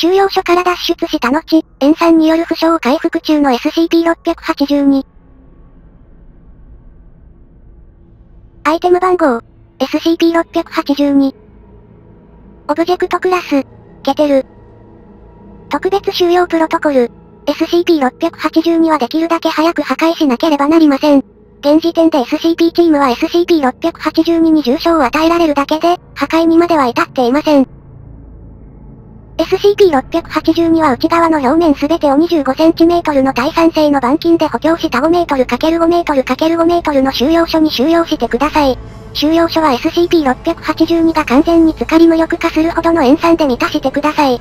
収容所から脱出した後、塩酸による負傷を回復中の SCP-682。アイテム番号、SCP-682。オブジェクトクラス、ケテル。特別収容プロトコル、SCP-682 はできるだけ早く破壊しなければなりません。現時点で SCP チームは SCP-682 に重傷を与えられるだけで、破壊にまでは至っていません。SCP-682 は内側の表面すべてを 25cm の耐酸性の板金で補強した 5m×5m×5m の収容所に収容してください。収容所は SCP-682 が完全に浸かり無力化するほどの塩酸で満たしてください。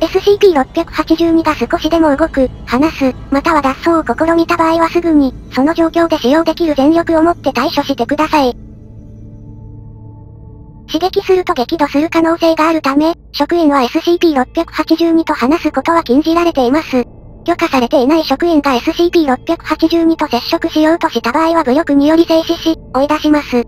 SCP-682 が少しでも動く、話す、または脱走を試みた場合はすぐに、その状況で使用できる全力を持って対処してください。刺激すると激怒する可能性があるため、職員は SCP-682 と話すことは禁じられています。許可されていない職員が SCP-682 と接触しようとした場合は武力により静止し、追い出します。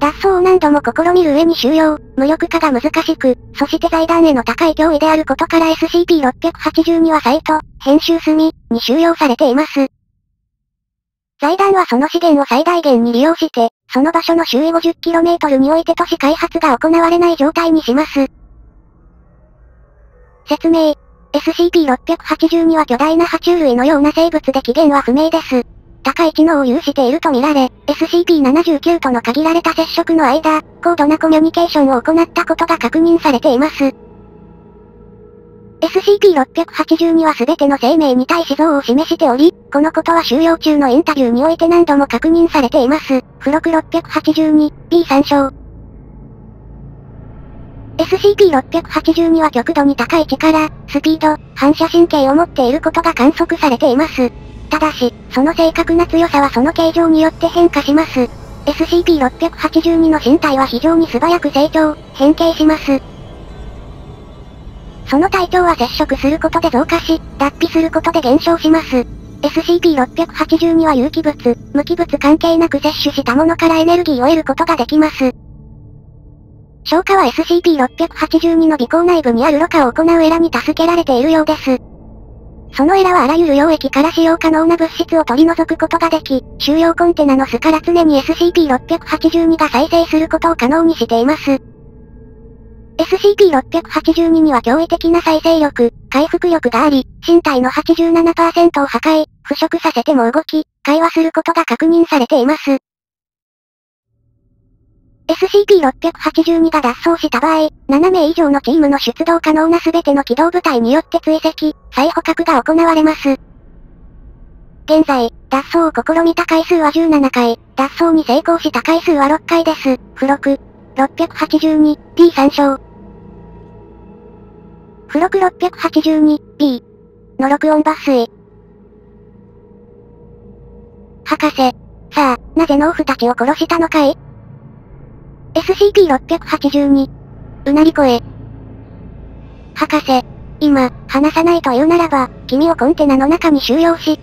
脱走を何度も試みる上に収容、無力化が難しく、そして財団への高い脅威であることから SCP-682 はサイト、編集済み、に収容されています。財団はその資源を最大限に利用して、その場所の周囲 50km において都市開発が行われない状態にします。説明。SCP-682 は巨大な爬虫類のような生物で起源は不明です。高い知能を有しているとみられ、SCP-79 との限られた接触の間、高度なコミュニケーションを行ったことが確認されています。SCP-682 は全ての生命に対し像を示しており、このことは収容中のインタビューにおいて何度も確認されています。付録682、B 参照。SCP-682 は極度に高い力、スピード、反射神経を持っていることが観測されています。ただし、その正確な強さはその形状によって変化します。SCP-682 の身体は非常に素早く成長、変形します。その体長は接触することで増加し、脱皮することで減少します。SCP-682 は有機物、無機物関係なく摂取したものからエネルギーを得ることができます。消化は SCP-682 の尾行内部にあるろ過を行うエラに助けられているようです。そのエラはあらゆる溶液から使用可能な物質を取り除くことができ、収容コンテナの巣から常に SCP-682 が再生することを可能にしています。SCP-682 には驚異的な再生力、回復力があり、身体の87%を破壊、腐食させても動き、会話することが確認されています。SCP-682 が脱走した場合、7名以上のチームの出動可能な全ての機動部隊によって追跡、再捕獲が行われます。現在、脱走を試みた回数は17回、脱走に成功した回数は6回です。付録。682、P 参照。付録 682B の録音抜粋。博士。さあ、なぜ農夫たちを殺したのかい ?SCP-682。うなり声。博士。今、話さないと言うならば、君をコンテナの中に収容し。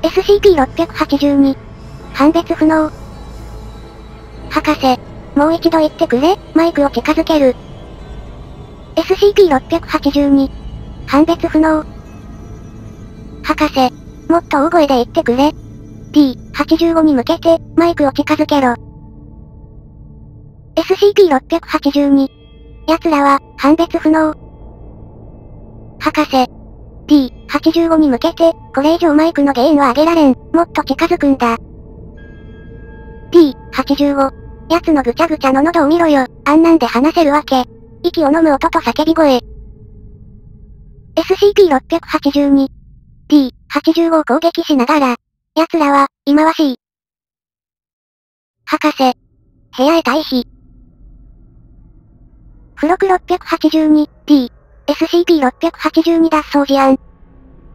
SCP-682。判別不能。博士。もう一度言ってくれ、マイクを近づける。SCP-682。判別不能。博士、もっと大声で言ってくれ。P85 に向けて、マイクを近づけろ。SCP-682。奴らは、判別不能。博士。P85 に向けて、これ以上マイクのゲインは上げられん。もっと近づくんだ。P85。奴のぐちゃぐちゃの喉を見ろよ。あんなんで話せるわけ。息を飲む音と叫び声。SCP-682。P-85 を攻撃しながら、奴らは、忌まわしい。博士。部屋へ退避。付録682、P、SCP-682 脱走事案。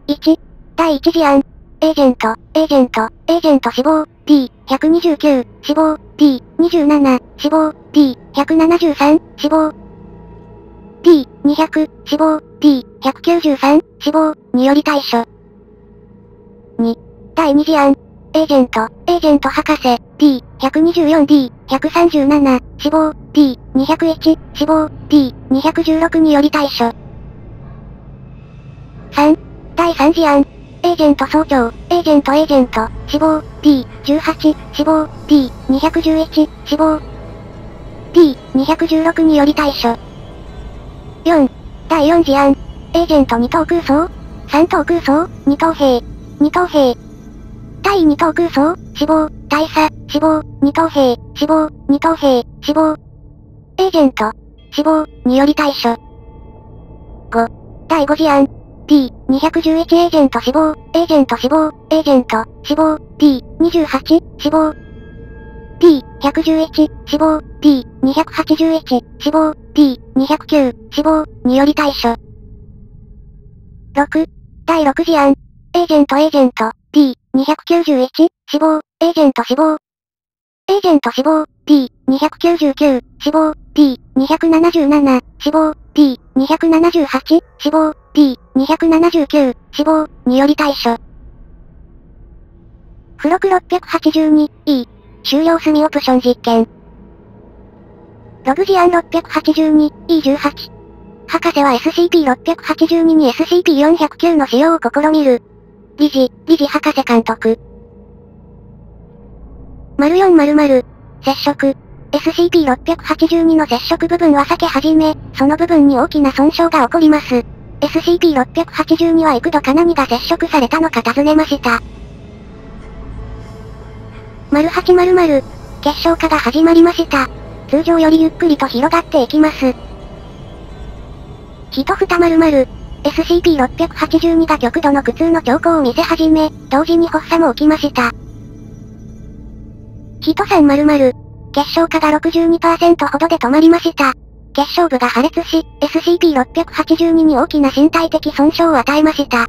1、第1事案。エージェント、エージェント、エージェント死亡、P、129、死亡、P、27、死亡、P、173、死亡、P200 死亡 P193 死亡により対処。2. 第2次案。エージェント、エージェント博士 P124D 137、死亡、T、201、死亡、T、216により対処。3、第3次案、エージェント総長、エージェントエージェント、死亡、T、18、死亡、T、211、死亡、T、216により対処。4、第4次案、エージェント2等空想 ?3 等空想 ?2 等兵。2等兵。対2等空想。死亡、大佐、死亡、2等兵、死亡、2等兵、死亡。エージェント、死亡、により対処。5、第5次案、T、211エージェント死亡、エージェント死亡、エージェント、死亡、T、28、死亡。T、111、死亡、T、281、死亡、T、209、死亡、により対処。6、第6次案、エージェントエージェント、T、291、死亡、エージェント死亡。エージェント死亡、T、299、死亡、T、277、死亡、T、278、死亡、T、279、死亡、により対処。付録682、E、終了済みオプション実験。ログジアン682、E18。博士は SCP-682 に SCP-409 の使用を試みる。理事、理事博士監督。0400、接触。SCP-682 の接触部分は避け始め、その部分に大きな損傷が起こります。SCP-682 は幾度か何が接触されたのか尋ねました。丸800、結晶化が始まりました。通常よりゆっくりと広がっていきます。一二丸々、SCP-682 が極度の苦痛の兆候を見せ始め、同時に発作も起きました。人300々、結晶化が62%ほどで止まりました。結晶部が破裂し、SCP-682 に大きな身体的損傷を与えました。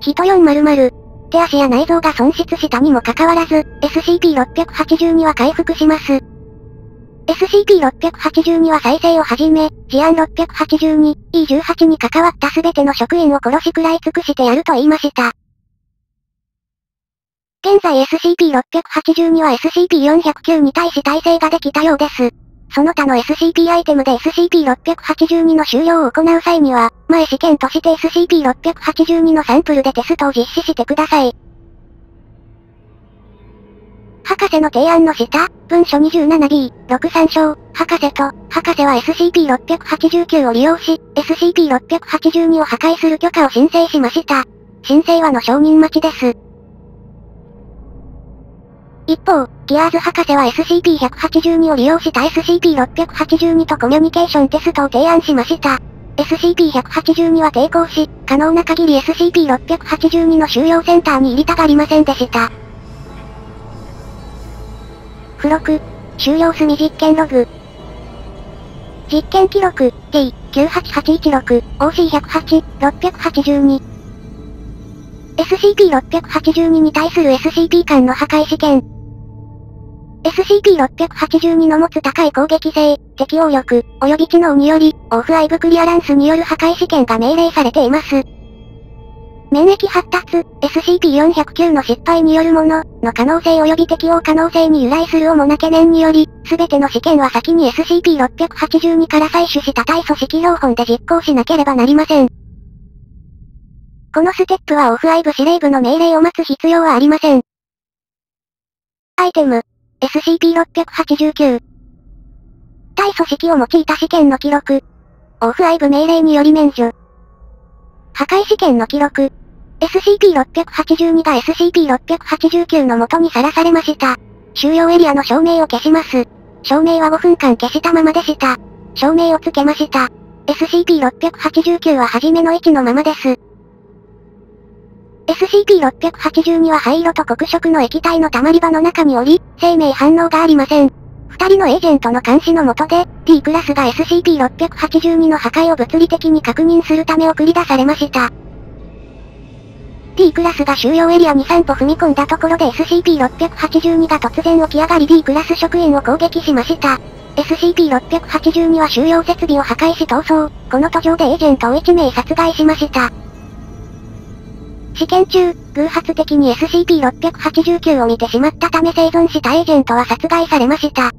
人400手足や内臓が損失したにもかかわらず、SCP-682 は回復します。SCP-682 は再生をはじめ、事案682、E18 に関わったすべての職員を殺し食らい尽くしてやると言いました。現在 SCP-682 は SCP-409 に対し耐性ができたようです。その他の SCP アイテムで SCP-682 の終了を行う際には、前試験として SCP-682 のサンプルでテストを実施してください。博士の提案の下、文書 27B、6参照、博士と、博士は SCP-689 を利用し、SCP-682 を破壊する許可を申請しました。申請はの承認待ちです。一方、ギアーズ博士は SCP-182 を利用した SCP-682 とコミュニケーションテストを提案しました。SCP-182 は抵抗し、可能な限り SCP-682 の収容センターに入りたがりませんでした。付録、終了済み実験ログ。実験記録、T98816、OC108、682。SCP-682 に対する SCP 間の破壊試験。SCP-682 の持つ高い攻撃性、適応力、及び知能により、オフアイブクリアランスによる破壊試験が命令されています。免疫発達、SCP-409 の失敗によるもの、の可能性及び適応可能性に由来する主な懸念により、すべての試験は先に SCP-682 から採取した体組織標本で実行しなければなりません。このステップはオフアイブ司令部の命令を待つ必要はありません。アイテム、SCP-689。対組織を用いた試験の記録。オフアイブ命令により免除。破壊試験の記録。SCP-682 が SCP-689 の元にさらされました。収容エリアの照明を消します。照明は5分間消したままでした。照明をつけました。SCP-689 は初めの位置のままです。SCP-682 は灰色と黒色の液体の溜まり場の中におり、生命反応がありません。二人のエージェントの監視の下で、T クラスが SCP-682 の破壊を物理的に確認するため送り出されました。T クラスが収容エリアに3歩踏み込んだところで SCP-682 が突然起き上がり D クラス職員を攻撃しました。SCP-682 は収容設備を破壊し逃走。この途上でエージェントを1名殺害しました。試験中、偶発的に SCP-689 を見てしまったため生存したエージェントは殺害されました。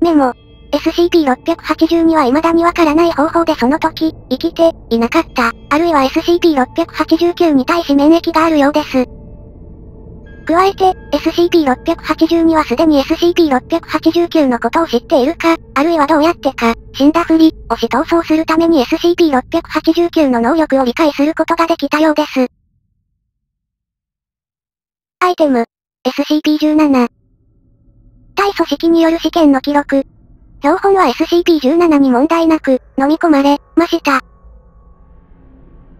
メモ。SCP-682 は未だにわからない方法でその時、生きて、いなかった、あるいは SCP-689 に対し免疫があるようです。加えて、SCP-682 はすでに SCP-689 のことを知っているか、あるいはどうやってか、死んだふり、をし逃走するために SCP-689 の能力を理解することができたようです。アイテム、SCP-17。対組織による試験の記録。標本は SCP-17 に問題なく、飲み込まれ、ました。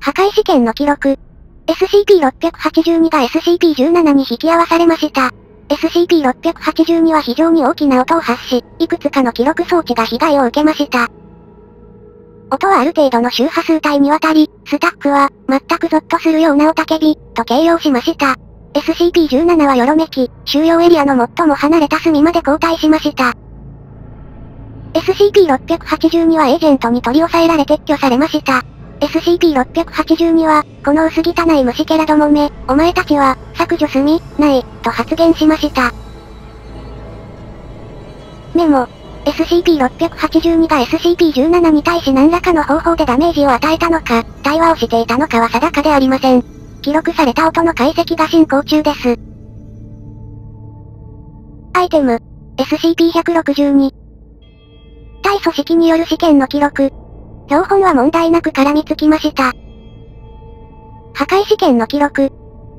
破壊試験の記録。SCP-682 が SCP-17 に引き合わされました。SCP-682 は非常に大きな音を発し、いくつかの記録装置が被害を受けました。音はある程度の周波数帯にわたり、スタッフは、全くゾッとするような雄たけび、と形容しました。SCP-17 はよろめき、収容エリアの最も離れた隅まで後退しました。SCP-682 はエージェントに取り押さえられ撤去されました。SCP-682 は、この薄汚い虫けらどもめ、お前たちは、削除済み、ない、と発言しました。メモ。SCP-682 が SCP-17 に対し何らかの方法でダメージを与えたのか、対話をしていたのかは定かでありません。記録された音の解析が進行中です。アイテム。SCP-162。対組織による試験の記録。標本は問題なく絡みつきました。破壊試験の記録。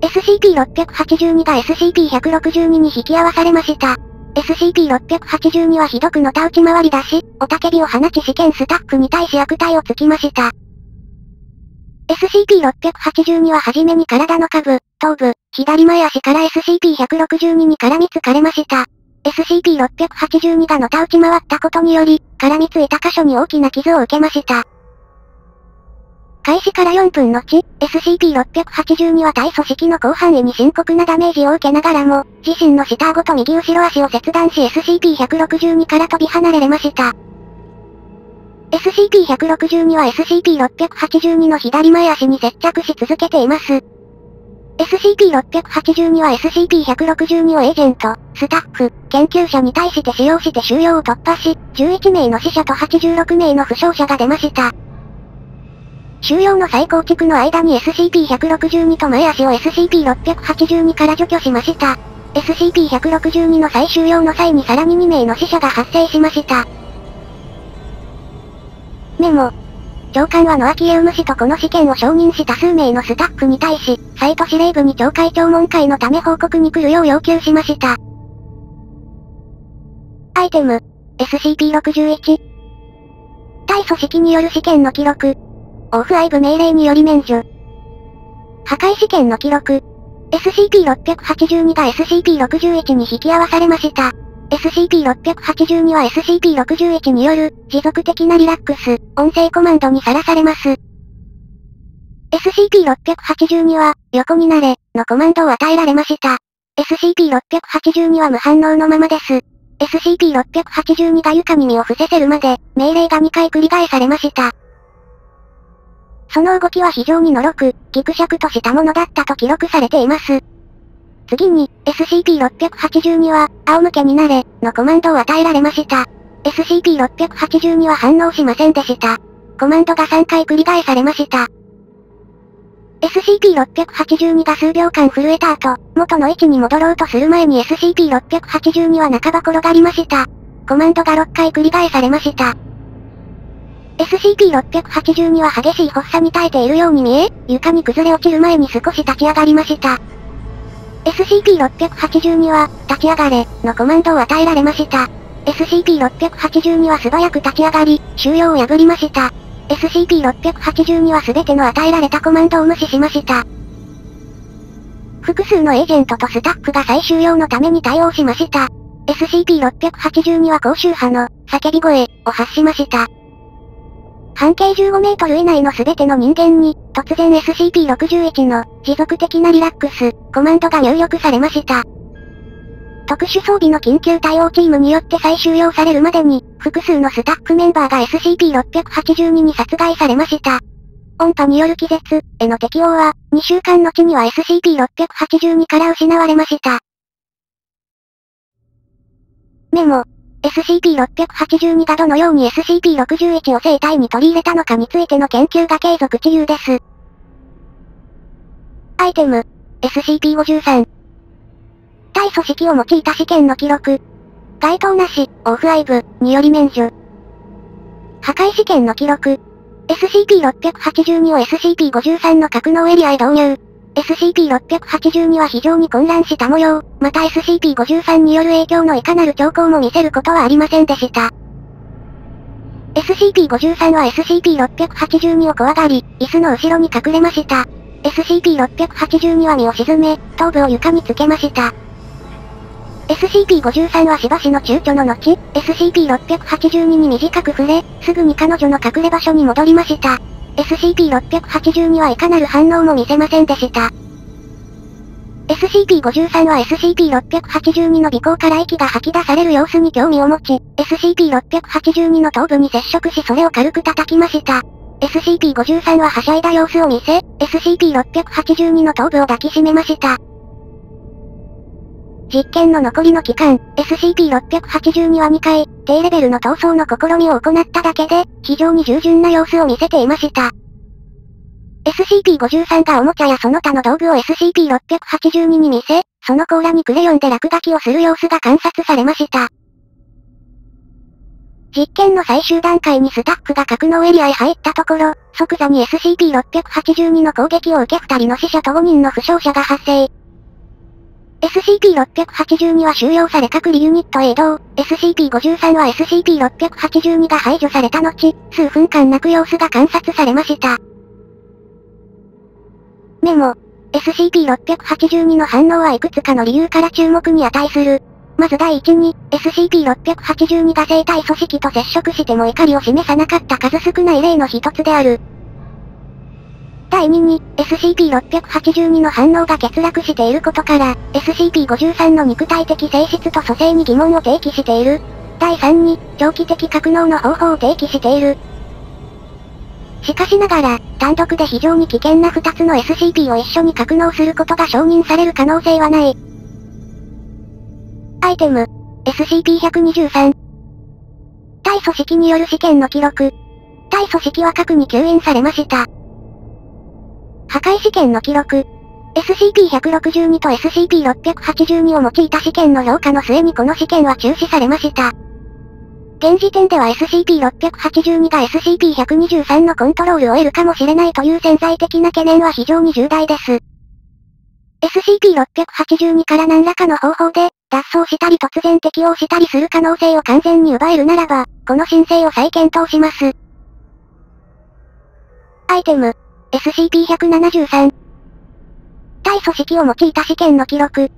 SCP-682 が SCP-162 に引き合わされました。SCP-682 はひどくのた打ち回り出し、おたけびを放ち試験スタッフに対し悪態をつきました。SCP-682 ははじめに体の下部、頭部、左前足から SCP-162 に絡みつかれました。SCP-682 がのた打ち回ったことにより、絡みついた箇所に大きな傷を受けました。開始から4分後、SCP-682 は対組織の広範囲に深刻なダメージを受けながらも、自身の下顎と右後ろ足を切断し SCP-162 から飛び離れれました。SCP-162 は SCP-682 の左前足に接着し続けています。SCP-682 は SCP-162 をエージェント、スタッフ、研究者に対して使用して収容を突破し、11名の死者と86名の負傷者が出ました。収容の再構築の間に SCP-162 と前足を SCP-682 から除去しました。SCP-162 の再収容の際にさらに2名の死者が発生しました。メモ、長官はノアキエウム氏とこの試験を承認した数名のスタッフに対し、サイト司令部に懲戒聴聞会のため報告に来るよう要求しました。アイテム、SCP-61。対組織による試験の記録。オフアイブ命令により免除。破壊試験の記録。SCP-682 が SCP-61 に引き合わされました。SCP-682 は SCP-61 による、持続的なリラックス、音声コマンドにさらされます。SCP-682 は、横になれ、のコマンドを与えられました。SCP-682 は無反応のままです。SCP-682 が床に身を伏せせるまで、命令が2回繰り返されました。その動きは非常に脆く、ギクシャクとしたものだったと記録されています。次に、SCP-682 は、仰向けになれ、のコマンドを与えられました。SCP-682 は反応しませんでした。コマンドが3回繰り返されました。SCP-682 が数秒間震えた後、元の位置に戻ろうとする前に SCP-682 は半ば転がりました。コマンドが6回繰り返されました。SCP-682 は激しい発作に耐えているように見え、床に崩れ落ちる前に少し立ち上がりました。SCP-682 は、立ち上がれ、のコマンドを与えられました。SCP-682 は素早く立ち上がり、収容を破りました。SCP-682 は全ての与えられたコマンドを無視しました。複数のエージェントとスタッフが再収容のために対応しました。SCP-682 は高周波の、叫び声、を発しました。半径15メートル以内の全ての人間に、突然 SCP-61 の、持続的なリラックス、コマンドが入力されました。特殊装備の緊急対応チームによって再収容されるまでに、複数のスタッフメンバーが SCP-682 に殺害されました。音波による気絶への適用は、2週間後には SCP-682 から失われました。メモ。SCP-682 がどのように SCP-61 を生体に取り入れたのかについての研究が継続中です。アイテム。SCP-53。対組織を用いた試験の記録。該当なし、オフアイブ、により免除。破壊試験の記録。SCP-682 を SCP-53 の格納エリアへ導入。SCP-682 は非常に混乱した模様、また SCP-53 による影響のいかなる兆候も見せることはありませんでした。SCP-53 は SCP-682 を怖がり、椅子の後ろに隠れました。SCP-682 は身を沈め、頭部を床につけました。SCP-53 はしばしの躊躇の後、SCP-682 に短く触れ、すぐに彼女の隠れ場所に戻りました。SCP-682 はいかなる反応も見せませんでした。SCP-53 は SCP-682 の尾行から息が吐き出される様子に興味を持ち、SCP-682 の頭部に接触しそれを軽く叩きました。SCP-53 ははしゃいだ様子を見せ、SCP-682 の頭部を抱きしめました。実験の残りの期間、SCP-682 は2回、低レベルの逃走の試みを行っただけで、非常に従順な様子を見せていました。SCP-53 がおもちゃやその他の道具を SCP-682 に見せ、その甲羅にクレヨンで落書きをする様子が観察されました。実験の最終段階にスタッフが格納エリアへ入ったところ、即座に SCP-682 の攻撃を受け2人の死者と5人の負傷者が発生。SCP-682 は収容され各離ユニットへ移動。SCP-53 は SCP-682 が排除された後、数分間泣く様子が観察されました。メモ。SCP-682 の反応はいくつかの理由から注目に値する。まず第一に、SCP-682 が生体組織と接触しても怒りを示さなかった数少ない例の一つである。第2に、SCP-682 の反応が欠落していることから、SCP-53 の肉体的性質と蘇生に疑問を提起している。第3に、長期的格納の方法を提起している。しかしながら、単独で非常に危険な2つの SCP を一緒に格納することが承認される可能性はない。アイテム、SCP-123。対組織による試験の記録。対組織は核に吸引されました。破壊試験の記録。SCP-162 と SCP-682 を用いた試験の評価の末にこの試験は中止されました。現時点では SCP-682 が SCP-123 のコントロールを得るかもしれないという潜在的な懸念は非常に重大です。SCP-682 から何らかの方法で、脱走したり突然適用したりする可能性を完全に奪えるならば、この申請を再検討します。アイテム、SCP-173。対組織を用いた試験の記録。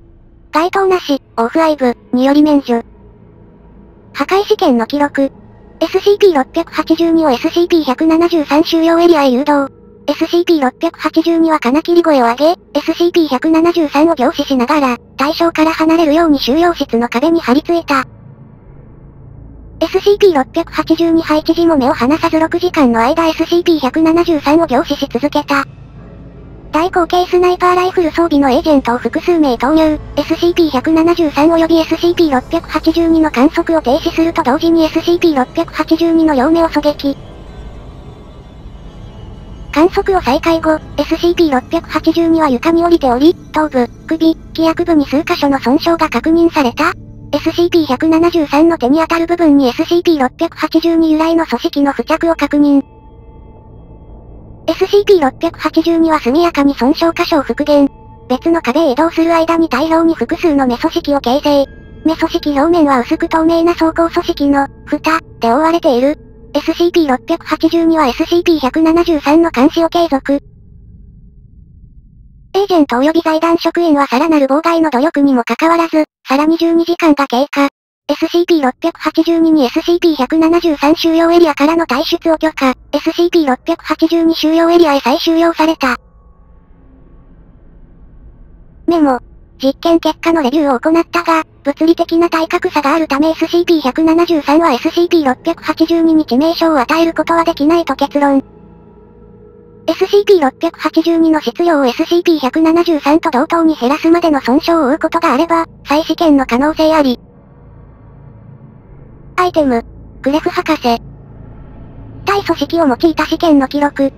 該当なし、オフアイブ、により免除。破壊試験の記録。SCP-682 を SCP-173 収容エリアへ誘導。SCP-682 は金切り声を上げ、SCP-173 を凝視しながら、対象から離れるように収容室の壁に張り付いた。SCP-682 配置時も目を離さず6時間の間 SCP-173 を凝視し続けた。大口径スナイパーライフル装備のエージェントを複数名投入、SCP-173 及び SCP-682 の観測を停止すると同時に SCP-682 の両目を狙撃。観測を再開後、SCP-682 は床に降りており、頭部、首、気薬部に数箇所の損傷が確認された。SCP-173 の手に当たる部分に SCP-682 由来の組織の付着を確認。SCP-682 は速やかに損傷箇所を復元。別の壁へ移動する間に大量に複数のメ組織を形成。メ組織表面は薄く透明な装甲組織の、蓋、で覆われている。SCP-682 は SCP-173 の監視を継続。エージェント及び財団職員はさらなる妨害の努力にもかかわらず、さらに12時間が経過。SCP-682 に SCP-173 収容エリアからの退出を許可。SCP-682 収容エリアへ再収容された。メモ。実験結果のレビューを行ったが、物理的な体格差があるため SCP-173 は SCP-682 に致命傷を与えることはできないと結論。SCP-682 の質量を SCP-173 と同等に減らすまでの損傷を負うことがあれば、再試験の可能性あり。アイテム。グレフ博士。対組織を用いた試験の記録。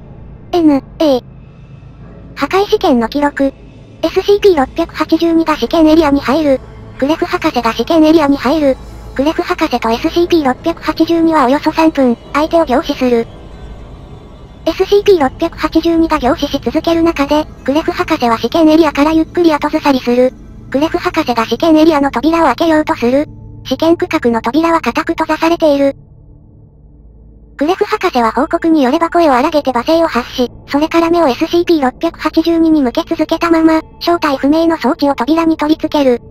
N、A。破壊試験の記録。SCP-682 が試験エリアに入る。グレフ博士が試験エリアに入る。グレフ博士と SCP-682 はおよそ3分、相手を凝視する。SCP-682 が凝視し続ける中で、グレフ博士は試験エリアからゆっくり後ずさりする。グレフ博士が試験エリアの扉を開けようとする。試験区画の扉は固く閉ざされている。グレフ博士は報告によれば声を荒げて罵声を発し、それから目を SCP-682 に向け続けたまま、正体不明の装置を扉に取り付ける。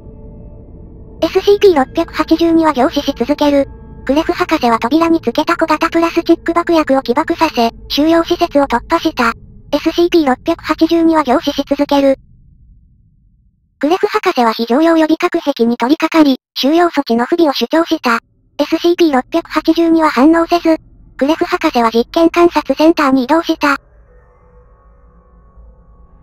SCP-682 は凝視し続ける。クレフ博士は扉につけた小型プラスチック爆薬を起爆させ、収容施設を突破した。SCP-682 は凝視し続ける。クレフ博士は非常用予備核壁に取り掛かり、収容措置の不備を主張した。SCP-682 は反応せず、クレフ博士は実験観察センターに移動した。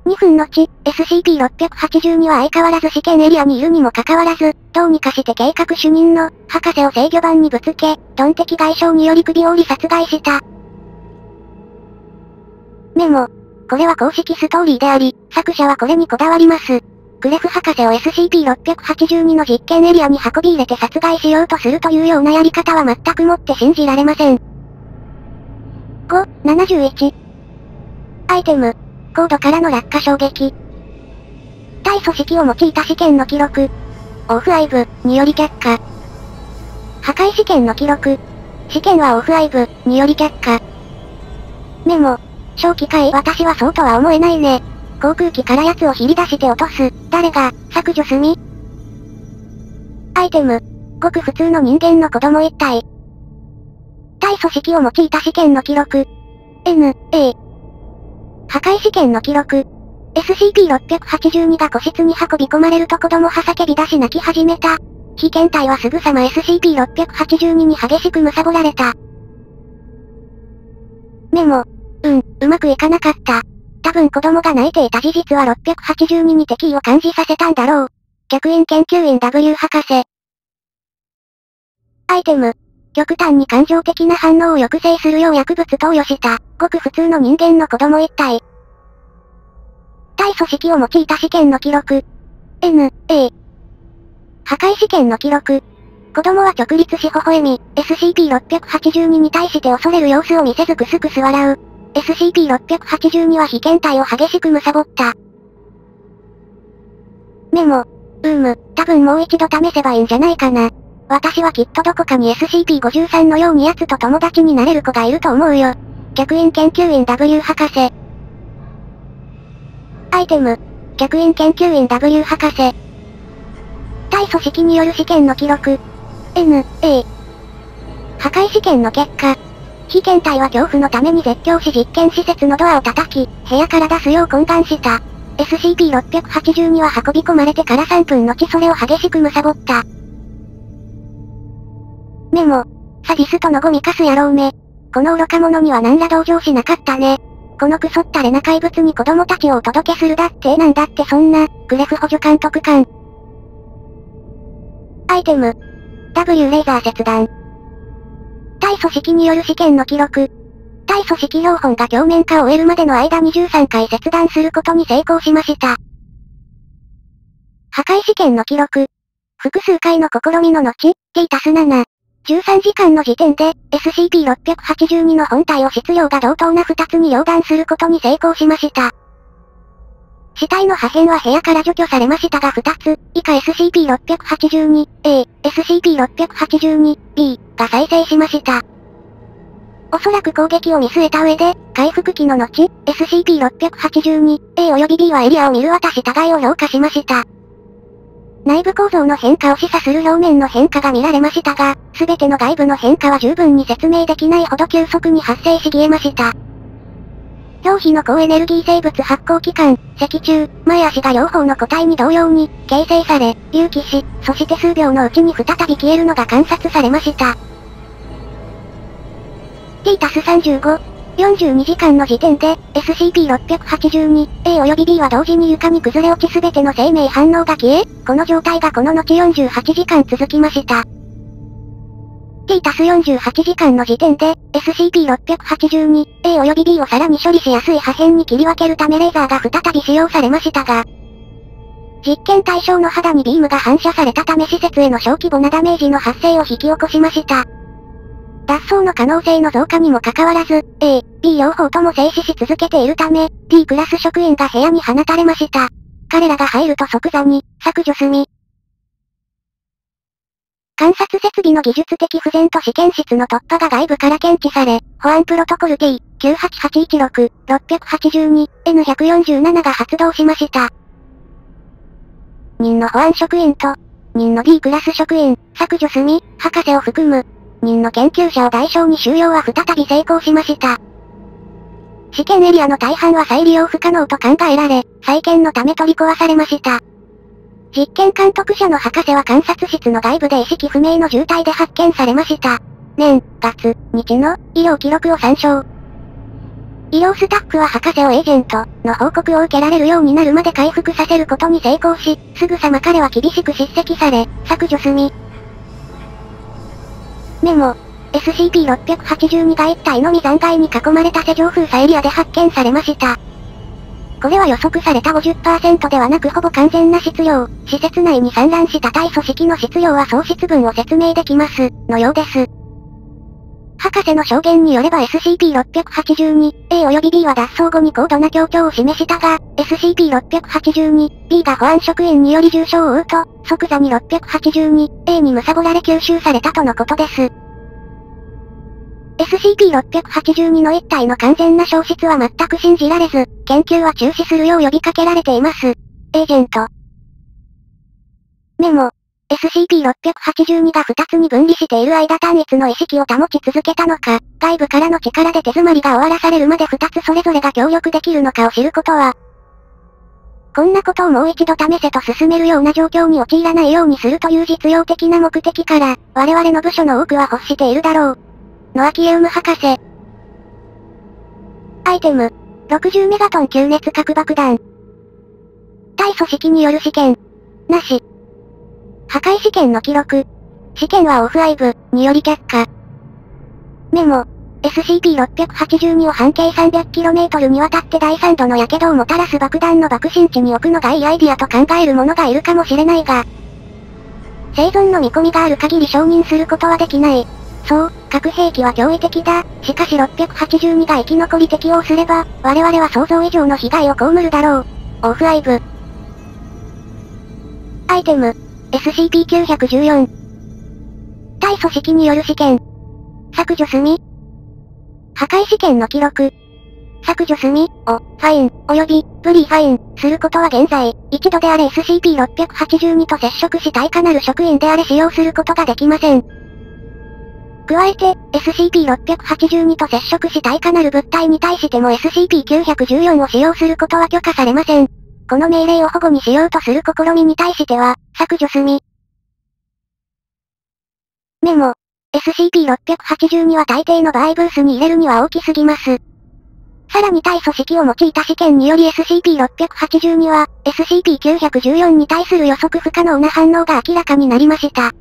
2分後、SCP-682 は相変わらず試験エリアにいるにもかかわらず、どうにかして計画主任の、博士を制御盤にぶつけ、ドン的外傷により首を折り殺害した。メモ。これは公式ストーリーであり、作者はこれにこだわります。グレフ博士を SCP-682 の実験エリアに運び入れて殺害しようとするというようなやり方は全くもって信じられません。5、71。アイテム。高度からの落下衝撃。対組織を用いた試験の記録。オフアイブ、により却下。破壊試験の記録。試験はオフアイブ、により却下。メモ。正気かい私はそうとは思えないね。航空機から奴を切り出して落とす。誰が、削除済みアイテム。ごく普通の人間の子供一体。対組織を用いた試験の記録。N、A、破壊試験の記録。SCP-682 が個室に運び込まれると子供は叫び出し泣き始めた。被験体はすぐさま SCP-682 に激しく貪られた。メモ。うん、うまくいかなかった。多分子供が泣いていた事実は682に敵意を感じさせたんだろう。客員研究員 W 博士。アイテム。極端に感情的な反応を抑制するよう薬物投与した、ごく普通の人間の子供一体。対組織を用いた試験の記録。N、A。破壊試験の記録。子供は直立し微笑み、SCP-682 に対して恐れる様子を見せずクスクス笑う。SCP-682 は被験体を激しく貪った。メモ。うーむ、多分もう一度試せばいいんじゃないかな。私はきっとどこかに SCP-53 のように奴と友達になれる子がいると思うよ。客員研究員 W 博士。アイテム。客員研究員 W 博士。対組織による試験の記録。N、A。破壊試験の結果。被験体は恐怖のために絶叫し実験施設のドアを叩き、部屋から出すよう懇願した。SCP-682 は運び込まれてから3分後それを激しく貪った。メモ。サディストのゴミカス野郎め。この愚か者には何ら同情しなかったね。このクソったれな怪物に子供たちをお届けするだってなんだってそんな、グレフ補助監督官。アイテム。W レーザー切断。対組織による試験の記録。対組織標本が表面化を終えるまでの間23回切断することに成功しました。破壊試験の記録。複数回の試みの後、T たす7。13時間の時点で、SCP-682 の本体を質量が同等な2つに溶断することに成功しました。死体の破片は部屋から除去されましたが2つ、以下 SCP-682、A、SCP-682、B が再生しました。おそらく攻撃を見据えた上で、回復期の後、SCP-682、A 及び B はエリアを見る渡し互いを評価しました。内部構造の変化を示唆する表面の変化が見られましたが、すべての外部の変化は十分に説明できないほど急速に発生し消えました。表皮の高エネルギー生物発光器官、脊柱、前足が両方の個体に同様に、形成され、隆起し、そして数秒のうちに再び消えるのが観察されました。t 35。42時間の時点で、SCP-682、A 及び B は同時に床に崩れ落ちすべての生命反応が消え、この状態がこの後48時間続きました。T-48 時間の時点で、SCP-682、A 及び B をさらに処理しやすい破片に切り分けるためレーザーが再び使用されましたが、実験対象の肌にビームが反射されたため施設への小規模なダメージの発生を引き起こしました。脱走の可能性の増加にもかかわらず、A、B 両方とも静止し続けているため、D クラス職員が部屋に放たれました。彼らが入ると即座に、削除済み。観察設備の技術的不全と試験室の突破が外部から検知され、保安プロトコル T98816、682、N147 が発動しました。人の保安職員と、人の D クラス職員、削除済み、博士を含む、人の研究者を対象に収容は再び成功しました。試験エリアの大半は再利用不可能と考えられ、再建のため取り壊されました。実験監督者の博士は観察室の外部で意識不明の重体で発見されました。年、月、日の医療記録を参照。医療スタッフは博士をエージェントの報告を受けられるようになるまで回復させることに成功し、すぐさま彼は厳しく叱責され、削除済み。メモ。SCP-682 が一体のみ残骸に囲まれた施錠封鎖エリアで発見されました。これは予測された50%ではなくほぼ完全な質量、施設内に散乱した対組織の質量は喪失分を説明できます、のようです。博士の証言によれば SCP-682、A 及び B は脱走後に高度な強調を示したが、SCP-682、B が保安職員により重傷を負うと、即座に682、A に貪られ吸収されたとのことです。SCP-682 の一体の完全な消失は全く信じられず、研究は中止するよう呼びかけられています。エージェント。メモ。SCP-682 が2つに分離している間単一の意識を保ち続けたのか、外部からの力で手詰まりが終わらされるまで2つそれぞれが協力できるのかを知ることは、こんなことをもう一度試せと進めるような状況に陥らないようにするという実用的な目的から、我々の部署の多くは欲しているだろう。ノアキエウム博士。アイテム。60メガトン吸熱核爆弾。対組織による試験。なし。破壊試験の記録。試験はオフアイブにより却下。メモ。SCP-682 を半径 300km にわたって第3度の火傷をもたらす爆弾の爆心地に置くのがいいアイディアと考える者がいるかもしれないが、生存の見込みがある限り承認することはできない。そう、核兵器は驚異的だ。しかし682が生き残り適応すれば、我々は想像以上の被害を被るだろう。オフアイブ。アイテム。SCP-914。対組織による試験。削除済み。破壊試験の記録。削除済み、を、ファイン、及び、プリーファイン、することは現在、一度であれ SCP-682 と接触したいかなる職員であれ使用することができません。加えて、SCP-682 と接触したいかなる物体に対しても SCP-914 を使用することは許可されません。この命令を保護にしようとする試みに対しては、削除済み。メモ。SCP-682 は大抵の場合ブースに入れるには大きすぎます。さらに対組織を用いた試験により SCP-682 は、SCP-914 に対する予測不可能な反応が明らかになりました。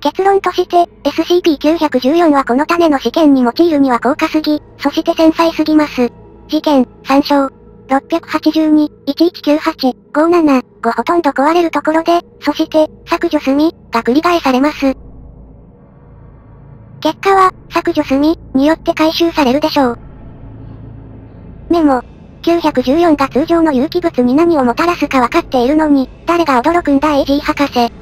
結論として、SCP-914 はこの種の試験に用いるには高価すぎ、そして繊細すぎます。事件、参照。682、1198、57、5ほとんど壊れるところで、そして、削除済み、が繰り返されます。結果は、削除済み、によって回収されるでしょう。メモ。914が通常の有機物に何をもたらすか分かっているのに、誰が驚くんだ AG 博士。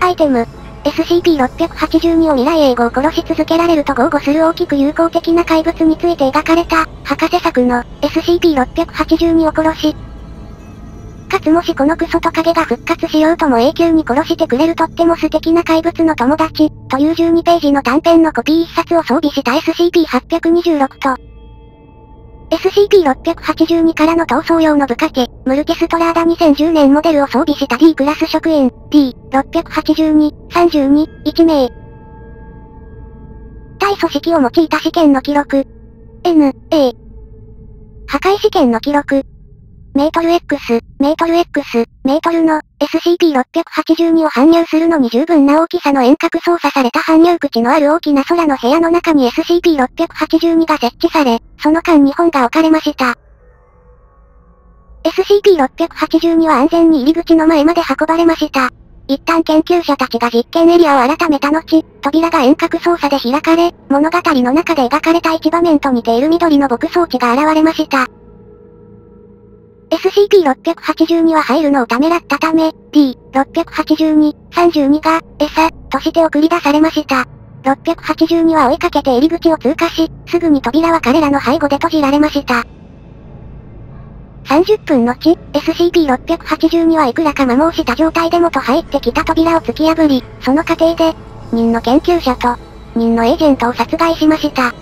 アイテム。SCP-682 を未来英語を殺し続けられると豪語する大きく友好的な怪物について描かれた、博士作の SCP-682 を殺し、かつもしこのクソトカゲが復活しようとも永久に殺してくれるとっても素敵な怪物の友達、という12ページの短編のコピー一冊を装備した SCP-826 と、SCP-682 からの逃走用の部下機、ムルティストラーダ2010年モデルを装備した D クラス職員、D、682、32、1名。対組織を用いた試験の記録。N、A。破壊試験の記録。メートル X、メートル X、メートルの SCP-682 を搬入するのに十分な大きさの遠隔操作された搬入口のある大きな空の部屋の中に SCP-682 が設置され、その間日本が置かれました。SCP-682 は安全に入り口の前まで運ばれました。一旦研究者たちが実験エリアを改めた後、扉が遠隔操作で開かれ、物語の中で描かれた一場面と似ている緑の牧草地が現れました。SCP-682 は入るのをためらったため、D-682、32が、餌、として送り出されました。682は追いかけて入り口を通過し、すぐに扉は彼らの背後で閉じられました。30分後、SCP-682 はいくらか摩耗した状態でもと入ってきた扉を突き破り、その過程で、人の研究者と、人のエージェントを殺害しました。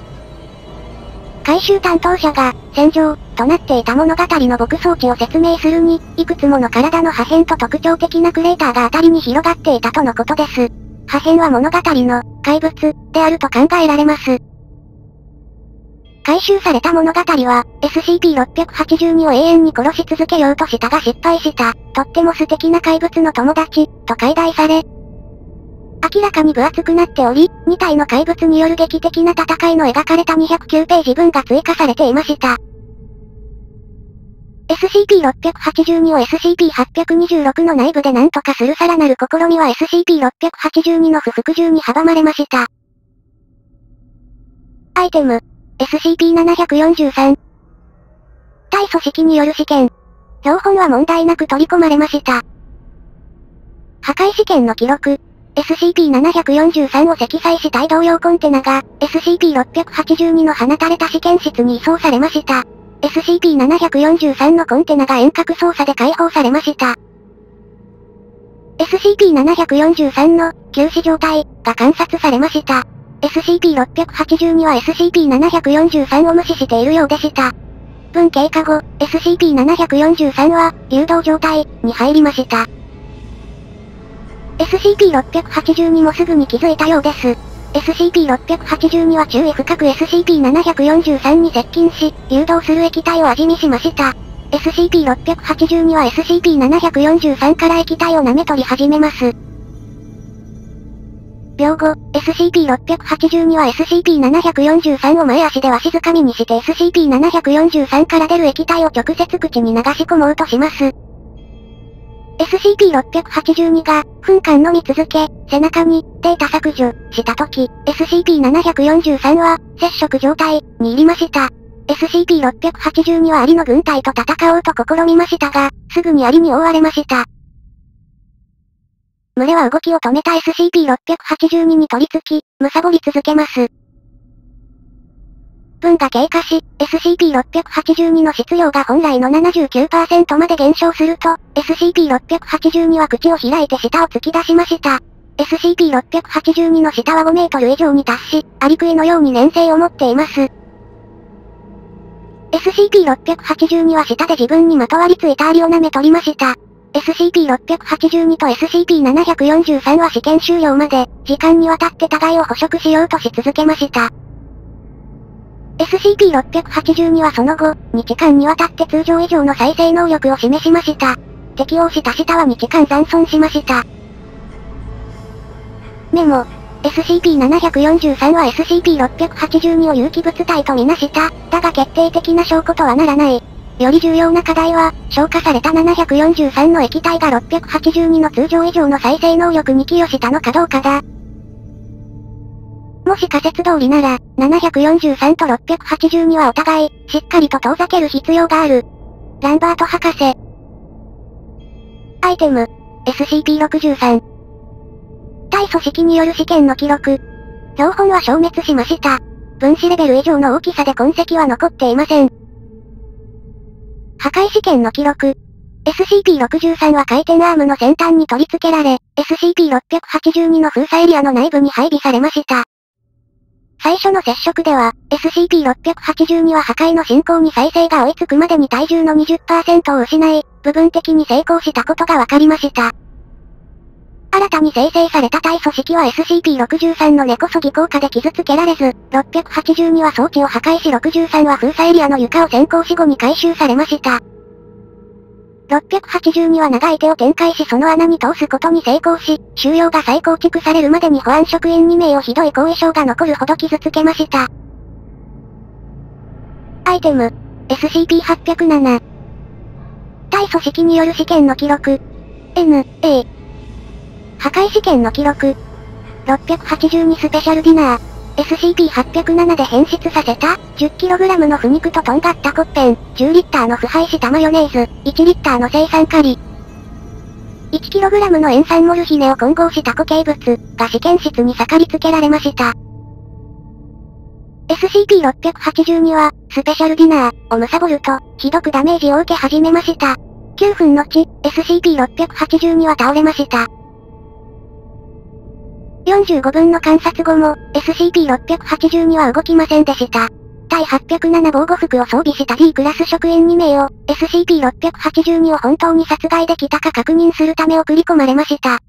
回収担当者が、戦場、となっていた物語の牧草地を説明するに、いくつもの体の破片と特徴的なクレーターが辺りに広がっていたとのことです。破片は物語の、怪物、であると考えられます。回収された物語は、SCP-682 を永遠に殺し続けようとしたが失敗した、とっても素敵な怪物の友達、と解題され、明らかに分厚くなっており、2体の怪物による劇的な戦いの描かれた209ページ分が追加されていました。SCP-682 を SCP-826 の内部で何とかするさらなる試みは SCP-682 の不服従に阻まれました。アイテム、SCP-743。対組織による試験。標本は問題なく取り込まれました。破壊試験の記録。SCP-743 を積載した移動用コンテナが、SCP-682 の放たれた試験室に移送されました。SCP-743 のコンテナが遠隔操作で解放されました。SCP-743 の、休止状態、が観察されました。SCP-682 は SCP-743 を無視しているようでした。分経過後、SCP-743 は、誘導状態、に入りました。SCP-682 もすぐに気づいたようです。SCP-682 は注意深く SCP-743 に接近し、誘導する液体を味見しました。SCP-682 は SCP-743 から液体を舐め取り始めます。秒後、SCP-682 は SCP-743 を前足でわしづかみにして SCP-743 から出る液体を直接口に流し込もうとします。SCP-682 が、噴火のみ続け、背中に、データ削除、したとき、SCP-743 は、接触状態、に入りました。SCP-682 はアリの軍隊と戦おうと試みましたが、すぐにアリに追われました。群れは動きを止めた SCP-682 に取り付き、貪り続けます。分が経過し、SCP-682 の質量が本来の79%まで減少すると、SCP-682 は口を開いて舌を突き出しました。SCP-682 の下は5メートル以上に達し、アリクイのように粘性を持っています。SCP-682 は下で自分にまとわりついたアリを舐め取りました。SCP-682 と SCP-743 は試験終了まで、時間にわたって互いを捕食しようとし続けました。SCP-682 はその後、日間にわたって通常以上の再生能力を示しました。適応した下は日間残存しました。メモ。SCP-743 は SCP-682 を有機物体とみなした。だが決定的な証拠とはならない。より重要な課題は、消化された743の液体が682の通常以上の再生能力に寄与したのかどうかだ。もし仮説通りなら、743と682はお互い、しっかりと遠ざける必要がある。ランバート博士。アイテム、SCP-63。対組織による試験の記録。標本は消滅しました。分子レベル以上の大きさで痕跡は残っていません。破壊試験の記録。SCP-63 は回転アームの先端に取り付けられ、SCP-682 の封鎖エリアの内部に配備されました。最初の接触では、SCP-682 は破壊の進行に再生が追いつくまでに体重の20%を失い、部分的に成功したことが分かりました。新たに生成された対組織は SCP-63 の根こそぎ効果で傷つけられず、682は装置を破壊し63は封鎖エリアの床を先行死後に回収されました。682は長い手を展開しその穴に通すことに成功し、収容が再構築されるまでに保安職員2名をひどい後遺症が残るほど傷つけました。アイテム、SCP-807。対組織による試験の記録。N、A。破壊試験の記録。682スペシャルディナー。SCP-807 で変質させた？10kg の腐肉ととんがったコッペン、10リッターの腐敗したマヨネーズ、1リッターの生酸カリ。1kg の塩酸モルヒネを混合した固形物が試験室に盛り付けられました。SCP-682 は、スペシャルディナーを貪ると、ひどくダメージを受け始めました。9分後、SCP-682 は倒れました。45分の観察後も、SCP-682 は動きませんでした。対807防護服を装備した D クラス職員2名を、SCP-682 を本当に殺害できたか確認するため送り込まれました。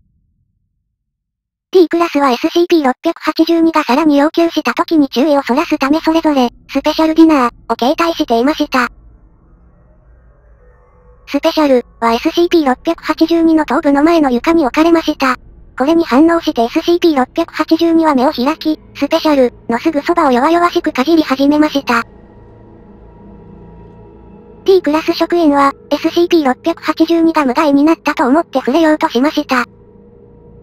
D クラスは SCP-682 がさらに要求した時に注意をそらすためそれぞれ、スペシャルディナーを携帯していました。スペシャルは SCP-682 の頭部の前の床に置かれました。これに反応して SCP-682 は目を開き、スペシャルのすぐそばを弱々しくかじり始めました。T クラス職員は、SCP-682 が無害になったと思って触れようとしました。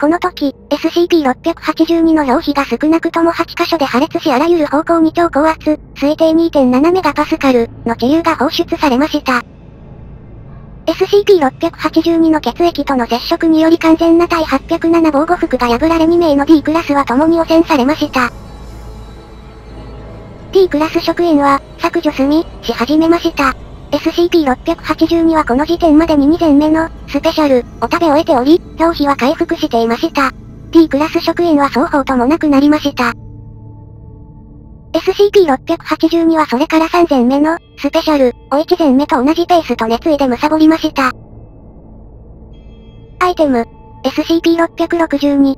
この時、SCP-682 の表皮が少なくとも8箇所で破裂しあらゆる方向に超高圧、推定2.7メガパスカルの治癒が放出されました。SCP-682 の血液との接触により完全な対807防護服が破られ2名の D クラスは共に汚染されました。D クラス職員は、削除済み、し始めました。SCP-682 はこの時点までに2前目の、スペシャル、を食べ終えており、表皮は回復していました。D クラス職員は双方ともなくなりました。SCP-682 はそれから3前目の、スペシャル、を1前目と同じペースと熱意で貪りました。アイテム、SCP-662。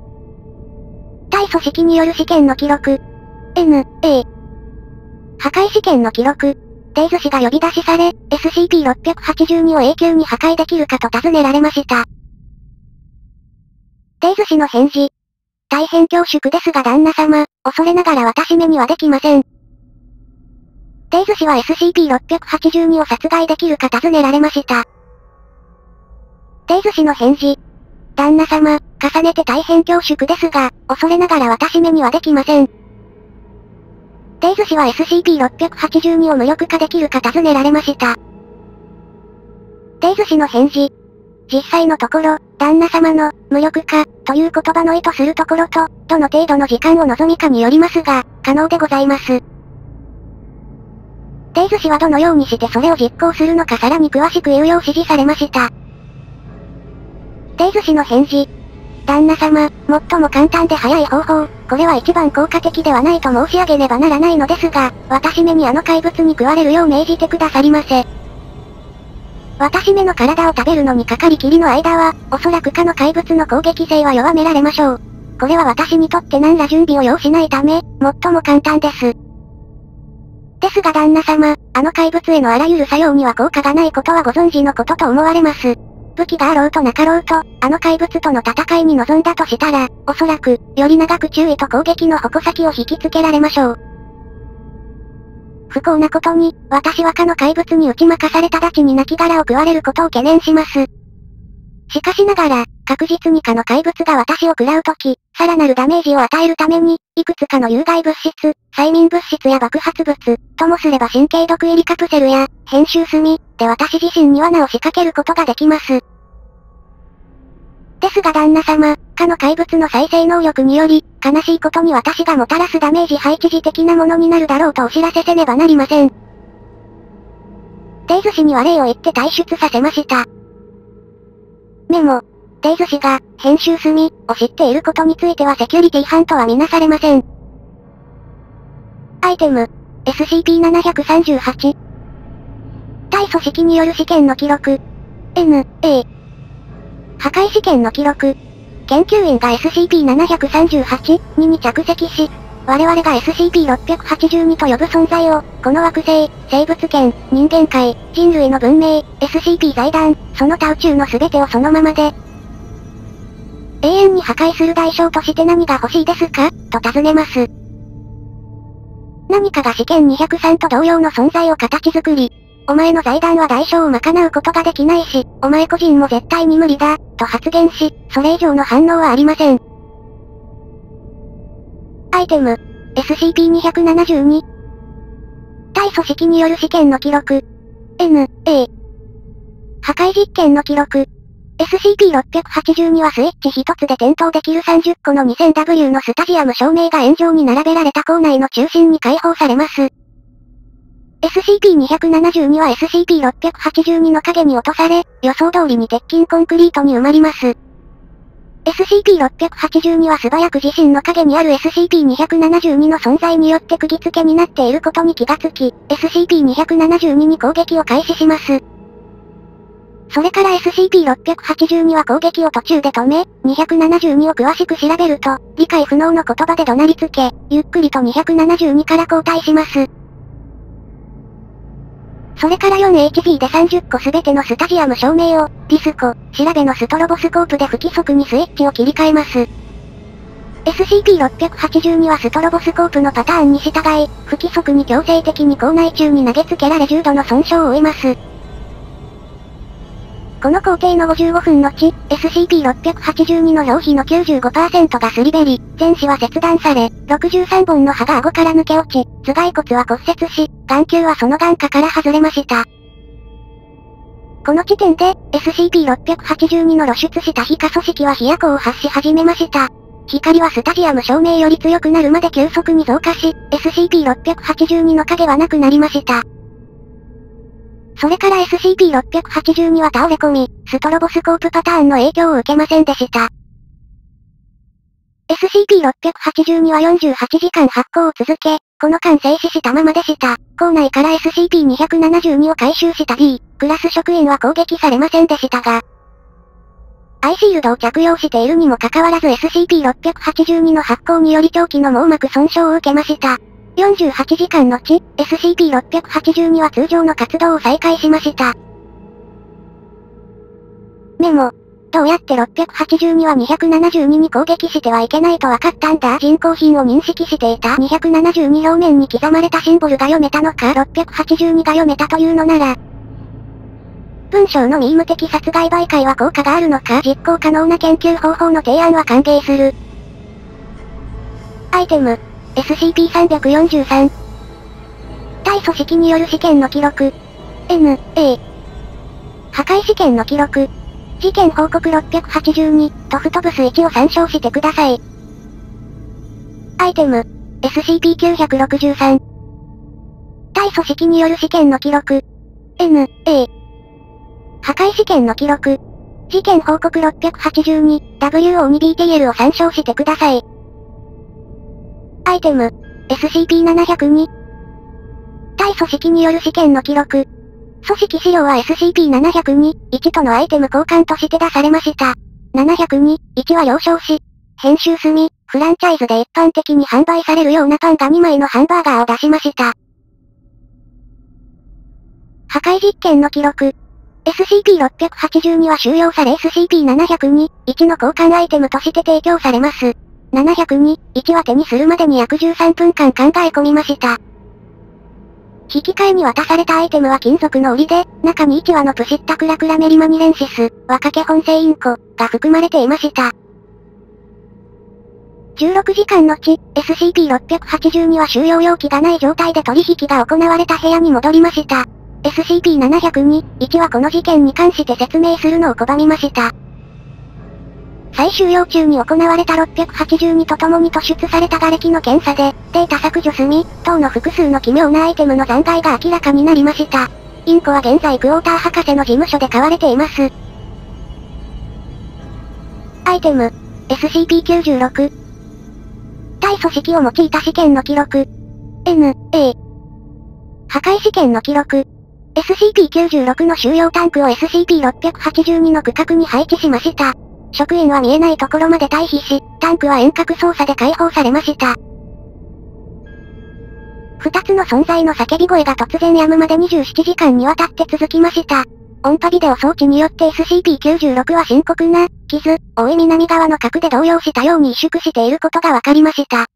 対組織による試験の記録。N、A。破壊試験の記録。デイズ氏が呼び出しされ、SCP-682 を永久に破壊できるかと尋ねられました。デイズ氏の返事。大変恐縮ですが旦那様、恐れながら私目にはできません。デイズ氏は SCP-682 を殺害できるか尋ねられました。デイズ氏の返事。旦那様、重ねて大変恐縮ですが、恐れながら私目にはできません。デイズ氏は SCP-682 を無力化できるか尋ねられました。デイズ氏の返事。実際のところ、旦那様の、無力化、という言葉の意図するところと、どの程度の時間を望みかによりますが、可能でございます。デイズ氏はどのようにしてそれを実行するのかさらに詳しく言うよう指示されました。デイズ氏の返事。旦那様、最も簡単で早い方法、これは一番効果的ではないと申し上げねばならないのですが、私めにあの怪物に食われるよう命じてくださりませ。私めの体を食べるのにかかりきりの間は、おそらくかの怪物の攻撃性は弱められましょう。これは私にとって何ら準備を要しないため、最も簡単です。ですが旦那様、あの怪物へのあらゆる作用には効果がないことはご存知のことと思われます。武器があろうとなかろうと、あの怪物との戦いに臨んだとしたら、おそらく、より長く注意と攻撃の矛先を引きつけられましょう。不幸なことに、私はかの怪物に打ち負かされたちに亡骸を食われることを懸念します。しかしながら、確実にかの怪物が私を食らうとき、さらなるダメージを与えるために、いくつかの有害物質、催眠物質や爆発物、ともすれば神経毒入りカプセルや、編集炭、で私自身に罠を仕掛けることができます。ですが旦那様、かの怪物の再生能力により、悲しいことに私がもたらす。ダメージ配置時的なものになるだろうとお知らせせねばなりません。デイズ氏には例を言って退出させました。メモ。デイズ氏が、編集済みを知っていることについてはセキュリティ違反とはみなされません。アイテム。SCP-738。対組織による試験の記録。N、A。破壊試験の記録。研究員が SCP-738 にに着席し、我々が SCP-682 と呼ぶ存在を、この惑星、生物圏、人間界、人類の文明、SCP 財団、その他宇宙の全てをそのままで、永遠に破壊する代償として何が欲しいですか？と尋ねます。何かが試験203と同様の存在を形作り、お前の財団は代償を賄うことができないし、お前個人も絶対に無理だ、と発言し、それ以上の反応はありません。アイテム、SCP-272。対組織による試験の記録。N、A。破壊実験の記録。SCP-682 はスイッチ一つで点灯できる30個の 2000W のスタジアム照明が円状に並べられた構内の中心に開放されます。SCP-272 は SCP-682 の影に落とされ、予想通りに鉄筋コンクリートに埋まります。SCP-682 は素早く自身の影にある SCP-272 の存在によって釘付けになっていることに気がつき、SCP-272 に攻撃を開始します。それから SCP-682 は攻撃を途中で止め、272を詳しく調べると、理解不能の言葉で怒鳴りつけ、ゆっくりと272から交代します。それから 4HG で30個すべてのスタジアム照明を、ディスコ、調べのストロボスコープで不規則にスイッチを切り替えます。SCP-682 はストロボスコープのパターンに従い、不規則に強制的に校内中に投げつけられ重度の損傷を負います。この工程の55分後、SCP-682 の表皮の95%がすり減り、全歯は切断され、63本の歯が顎から抜け落ち、頭蓋骨は骨折し、眼球はその眼下から外れました。この時点で、SCP-682 の露出した皮下組織は飛夜光を発し始めました。光はスタジアム照明より強くなるまで急速に増加し、SCP-682 の影はなくなりました。それから SCP-682 は倒れ込み、ストロボスコープパターンの影響を受けませんでした。SCP-682 は48時間発光を続け、この間静止したままでした。校内から SCP-272 を回収した D、クラス職員は攻撃されませんでしたが、アイシールドを着用しているにもかかわらず SCP-682 の発光により長期の網膜損傷を受けました。48時間後、SCP-682 は通常の活動を再開しました。メモ。どうやって682は272に攻撃してはいけないと分かったんだ？人工品を認識していた？272表面に刻まれたシンボルが読めたのか？682が読めたというのなら。文章のミーム的殺害媒介は効果があるのか？実行可能な研究方法の提案は歓迎する。アイテム。SCP-343。対組織による試験の記録。N、A。破壊試験の記録。事件報告682、トフトブス1を参照してください。アイテム、SCP-963。対組織による試験の記録。N、A。破壊試験の記録。事件報告682、WO2BTL を参照してください。アイテム、SCP-702。対組織による試験の記録。組織資料は SCP-702、1とのアイテム交換として出されました。702、1は了承し、編集済み、フランチャイズで一般的に販売されるようなパンが2枚のハンバーガーを出しました。破壊実験の記録。SCP-682 は収容され SCP-702、1の交換アイテムとして提供されます。702、1は手にするまでに約13分間考え込みました。引き換えに渡されたアイテムは金属の檻で、中に1羽のプシッタクラクラメリマニレンシス、若毛本性インコ、が含まれていました。16時間後、SCP-682 は収容容器がない状態で取引が行われた部屋に戻りました。SCP-702、1はこの事件に関して説明するのを拒みました。再収容中に行われた682と共に突出された瓦礫の検査で、データ削除済み、等の複数の奇妙なアイテムの残骸が明らかになりました。インコは現在クォーター博士の事務所で飼われています。アイテム、SCP-96。対組織を用いた試験の記録。N、A。破壊試験の記録。SCP-96 の収容タンクを SCP-682 の区画に配置しました。職員は見えないところまで退避し、タンクは遠隔操作で解放されました。二つの存在の叫び声が突然止むまで27時間にわたって続きました。音波ビデオ装置によって SCP-96 は深刻な、傷、大井南側の核で動揺したように萎縮していることが分かりました。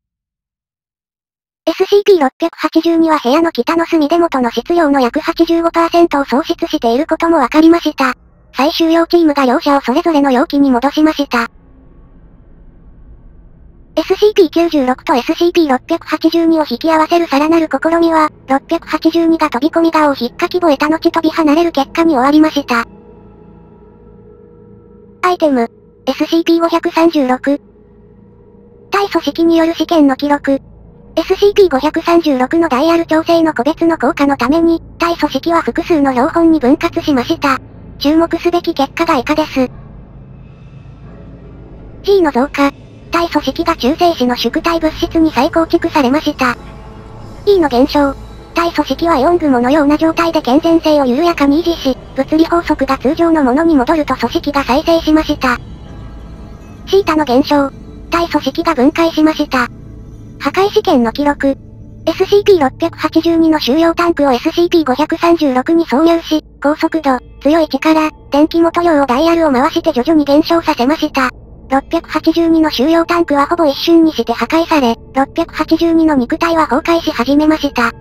SCP-682 は部屋の北の隅で元の質量の約85%を喪失していることも分かりました。最終用チームが容赦をそれぞれの容器に戻しました。SCP-96 と SCP-682 を引き合わせるさらなる試みは、682が飛び込み側を引っかき吠えた後飛び離れる結果に終わりました。アイテム、SCP-536。対組織による試験の記録。SCP-536 のダイヤル調整の個別の効果のために、対組織は複数の標本に分割しました。注目すべき結果が以下です。G の増加。対組織が中性子の縮体物質に再構築されました。E の減少。対組織は4雲のような状態で健全性を緩やかに維持し、物理法則が通常のものに戻ると組織が再生しました。シータの減少。対組織が分解しました。破壊試験の記録。SCP-682 の収容タンクを SCP-536 に挿入し、高速度、強い力、電気元量をダイヤルを回して徐々に減少させました。682の収容タンクはほぼ一瞬にして破壊され、682の肉体は崩壊し始めました。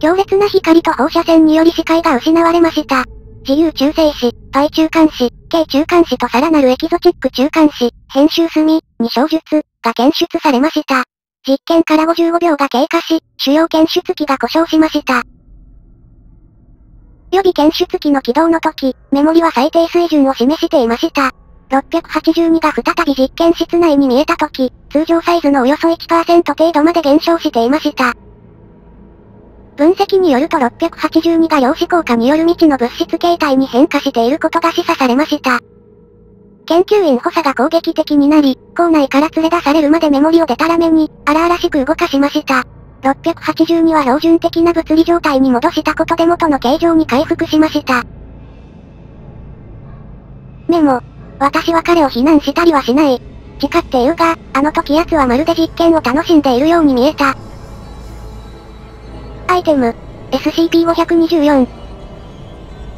強烈な光と放射線により視界が失われました。自由中性子、パイ中間子、軽中間子とさらなるエキゾチック中間子、編集済み、に小術、が検出されました。実験から55秒が経過し、主要検出機が故障しました。予備検出機の起動の時、メモリは最低水準を示していました。682が再び実験室内に見えた時、通常サイズのおよそ1%程度まで減少していました。分析によると682が量子効果による未知の物質形態に変化していることが示唆されました。研究員補佐が攻撃的になり、校内から連れ出されるまでメモリをデタラメに、荒々しく動かしました。682は標準的な物理状態に戻したことで元の形状に回復しました。メモ、私は彼を非難したりはしない。誓って言うが、あの時奴はまるで実験を楽しんでいるように見えた。アイテム、SCP-524。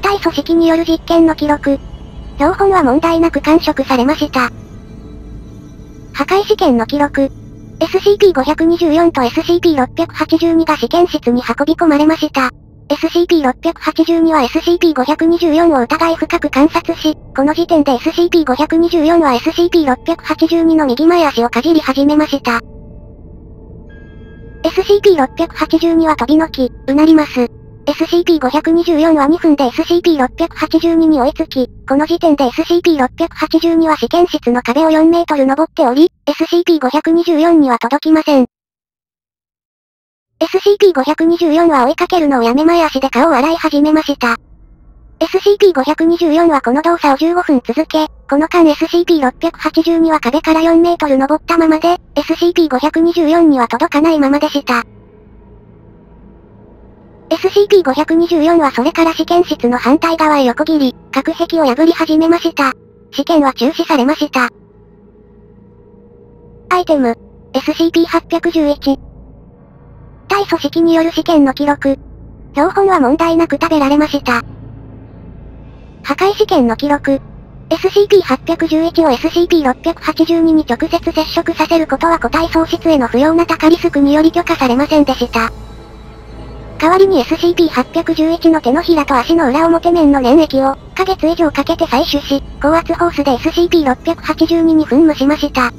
対組織による実験の記録。標本は問題なく完食されました。破壊試験の記録。SCP-524 と SCP-682 が試験室に運び込まれました。SCP-682 は SCP-524 を疑い深く観察し、この時点で SCP-524 は SCP-682 の右前足をかじり始めました。SCP-682 は飛びのき、うなります。SCP-524 は2分で SCP-682 に追いつき、この時点で SCP-682 は試験室の壁を4メートル登っており、SCP-524 には届きません。SCP-524 は追いかけるのをやめ前足で顔を洗い始めました。SCP-524 はこの動作を15分続け、この間 SCP-682 は壁から4メートル登ったままで、SCP-524 には届かないままでした。SCP-524 はそれから試験室の反対側へ横切り、隔壁を破り始めました。試験は中止されました。アイテム、SCP-811。対組織による試験の記録。標本は問題なく食べられました。破壊試験の記録。SCP-811 を SCP-682 に直接接触させることは個体喪失への不要な高リスクにより許可されませんでした。代わりに SCP-811 の手のひらと足の裏表面の粘液を、ヶ月以上かけて採取し、高圧ホースで SCP-682 に噴霧しました。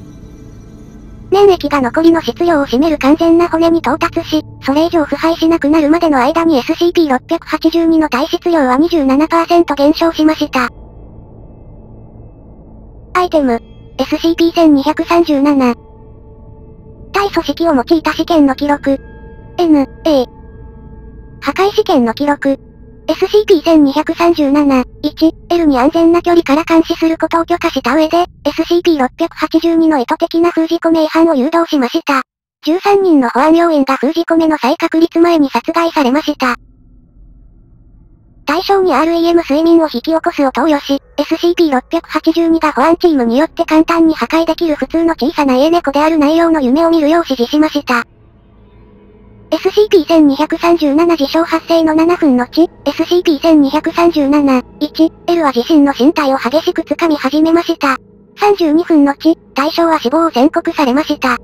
粘液が残りの質量を占める完全な骨に到達し、それ以上腐敗しなくなるまでの間に SCP-682 の体質量は27%減少しました。アイテム、SCP-1237。対組織を用いた試験の記録。N、A。破壊試験の記録。SCP-1237、1、L に安全な距離から監視することを許可した上で、SCP-682 の意図的な封じ込め違反を誘導しました。13人の保安要員が封じ込めの再確立前に殺害されました。対象に REM 睡眠を引き起こすを投与し、SCP-682 が保安チームによって簡単に破壊できる普通の小さな家猫である内容の夢を見るよう指示しました。SCP-1237 事象発生の7分後、SCP-1237、1、L は自身の身体を激しく掴み始めました。32分後、対象は死亡を宣告されました。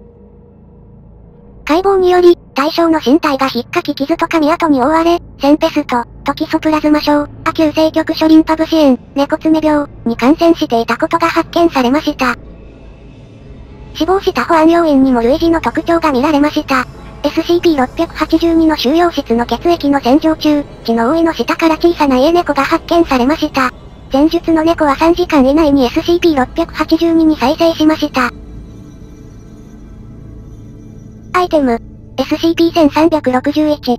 解剖により、対象の身体が引っかき傷と噛み跡に覆われ、センペスト、トキソプラズマ症、亜急性局所リンパブ支炎、猫爪病に感染していたことが発見されました。死亡した保安要員にも類似の特徴が見られました。SCP-682 の収容室の血液の洗浄中、血の覆いの下から小さな家猫が発見されました。前述の猫は3時間以内に SCP-682 に再生しました。アイテム、SCP-1361。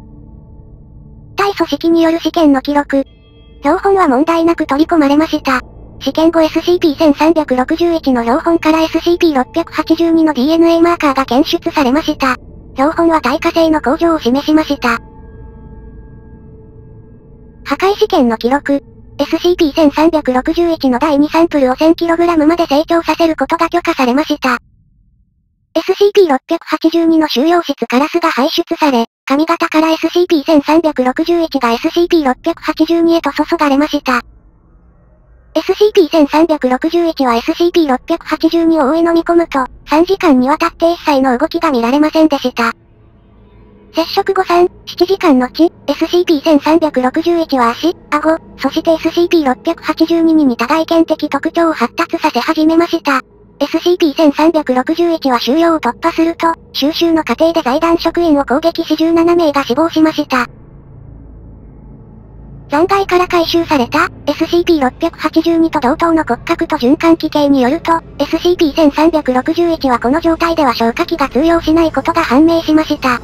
対組織による試験の記録。標本は問題なく取り込まれました。試験後 SCP-1361 の標本から SCP-682 の DNA マーカーが検出されました。標本は耐火性の向上を示しました。破壊試験の記録。SCP-1361 の第2サンプルを 1000kg まで成長させることが許可されました。SCP-682 の収容室カラスが排出され、髪型から SCP-1361 が SCP-682 へと注がれました。SCP-1361 は SCP-682 を覆い飲み込むと、3時間にわたって一切の動きが見られませんでした。接触後3、7時間後、SCP-1361 は足、顎、そして SCP-682 に似た外見的特徴を発達させ始めました。SCP-1361 は収容を突破すると、収集の過程で財団職員を攻撃し17名が死亡しました。残骸から回収された SCP-682 と同等の骨格と循環器系によると、SCP-1361 はこの状態では消火器が通用しないことが判明しました。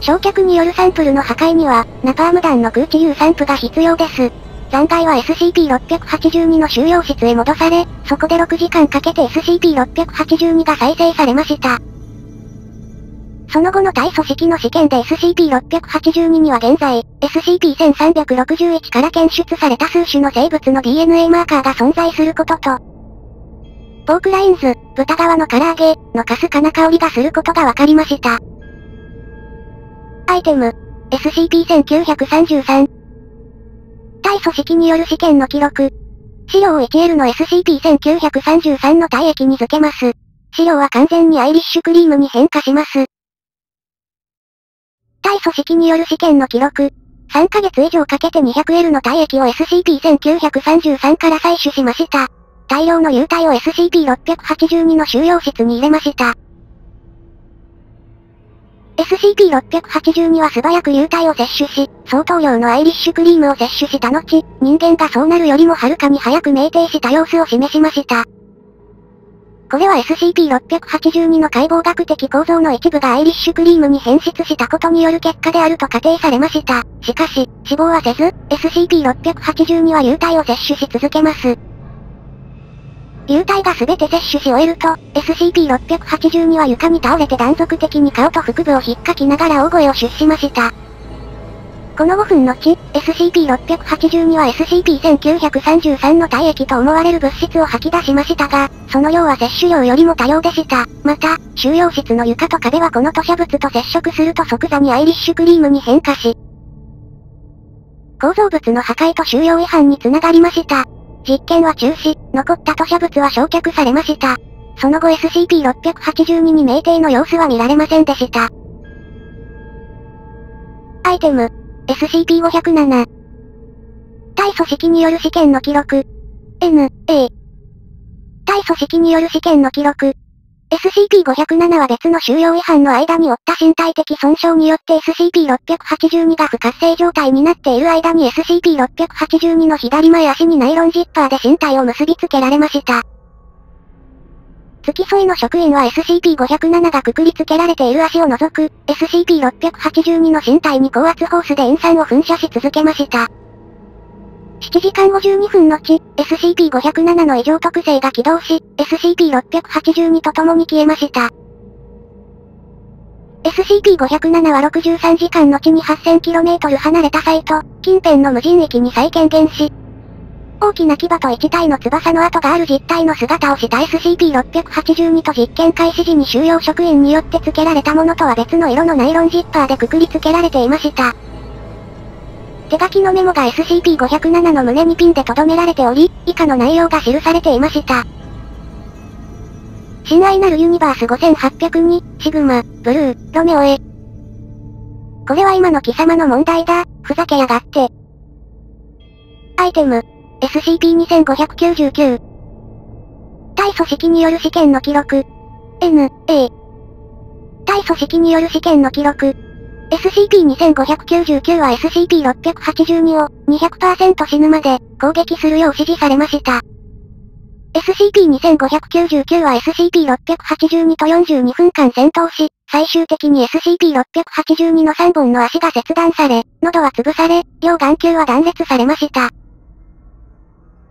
焼却によるサンプルの破壊には、ナパーム弾の空気流散布が必要です。残骸は SCP-682 の収容室へ戻され、そこで6時間かけて SCP-682 が再生されました。その後の対組織の試験で SCP-682 には現在、SCP-1361 から検出された数種の生物の DNA マーカーが存在することと、ポークラインズ、豚側の唐揚げ、のかすかな香りがすることが分かりました。アイテム、SCP-1933。対組織による試験の記録。資料を 1L の SCP-1933 の体液に付けます。資料は完全にアイリッシュクリームに変化します。対組織による試験の記録。3ヶ月以上かけて 200L の体液を SCP-1933 から採取しました。大量の流体を SCP-682 の収容室に入れました。SCP-682 は素早く流体を摂取し、相当量のアイリッシュクリームを摂取した後、人間がそうなるよりもはるかに早く酩酊した様子を示しました。これは SCP-682 の解剖学的構造の一部がアイリッシュクリームに変質したことによる結果であると仮定されました。しかし、死亡はせず、SCP-682 は流体を摂取し続けます。流体が全て摂取し終えると、SCP-682 は床に倒れて断続的に顔と腹部を引っかきながら大声を出しました。この5分後、SCP-682 は SCP-1933 の体液と思われる物質を吐き出しましたが、その量は摂取量よりも多量でした。また、収容室の床と壁はこの吐砂物と接触すると即座にアイリッシュクリームに変化し、構造物の破壊と収容違反につながりました。実験は中止、残った吐砂物は焼却されました。その後 SCP-682 に酩酊の様子は見られませんでした。アイテム、SCP-507。対組織による試験の記録。N、A。対組織による試験の記録。SCP-507 は別の収容違反の間に負った身体的損傷によって SCP-682 が不活性状態になっている間に SCP-682 の左前足にナイロンジッパーで身体を結びつけられました。付き添いの職員は SCP-507 がくくりつけられている足を除く、SCP-682 の身体に高圧ホースで塩酸を噴射し続けました。7時間52分後、SCP-507 の異常特性が起動し、SCP-682 と共に消えました。SCP-507 は63時間後に 8000km 離れたサイト、近辺の無人域に再建現し、大きな牙と一体の翼の跡がある実体の姿をした SCP-682 と実験開始時に収容職員によって付けられたものとは別の色のナイロンジッパーでくくり付けられていました。手書きのメモが SCP-507 の胸にピンで留められており、以下の内容が記されていました。親愛なるユニバース5802、シグマ、ブルー、ロメオへ。これは今の貴様の問題だ、ふざけやがって。アイテム、SCP-2599。対組織による試験の記録。N、A。対組織による試験の記録。SCP-2599 は SCP-682 を200%死ぬまで攻撃するよう指示されました。SCP-2599 は SCP-682 と42分間戦闘し、最終的に SCP-682 の3本の足が切断され、喉は潰され、両眼球は断裂されました。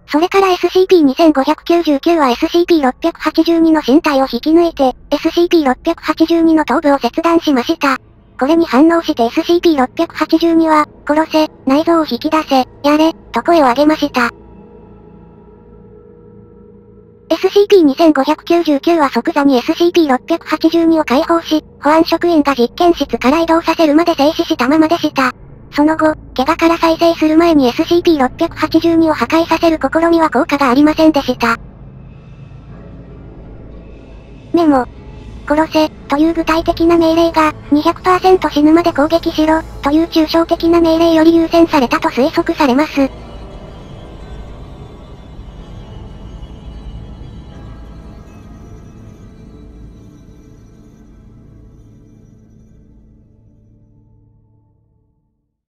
それから SCP-2599 は SCP-682 の身体を引き抜いて、SCP-682 の頭部を切断しました。これに反応して SCP-682 は、殺せ、内臓を引き出せ、やれ、と声を上げました。SCP-2599 は即座に SCP-682 を解放し、保安職員が実験室から移動させるまで静止したままでした。その後、怪我から再生する前に SCP-682 を破壊させる試みは効果がありませんでした。メモ。殺せ、という具体的な命令が、200%死ぬまで攻撃しろ、という抽象的な命令より優先されたと推測されます。